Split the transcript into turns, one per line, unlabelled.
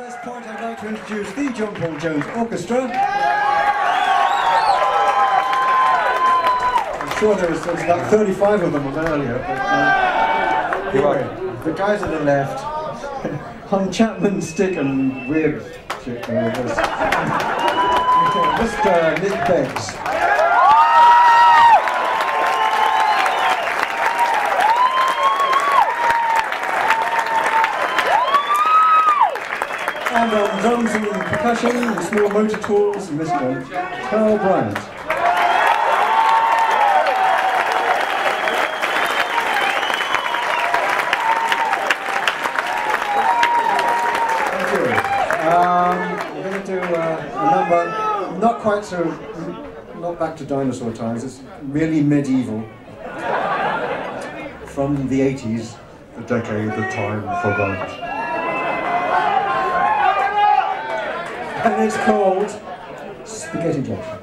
this point, I'd like to introduce the John Paul Jones Orchestra. I'm sure there was, there was about 35 of them earlier, but uh, anyway, the guys on the left, on Chapman stick and rib, shit, uh, Mr. Nick Beggs. And on drums and percussion and small motor tools, Mr. Terl Bryant. Um, we're going to do uh, a number, not quite so, not back to dinosaur times, it's really medieval. From the 80s, the decade, the time forgot. And it's called Spaghetti Junction.